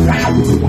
Wow.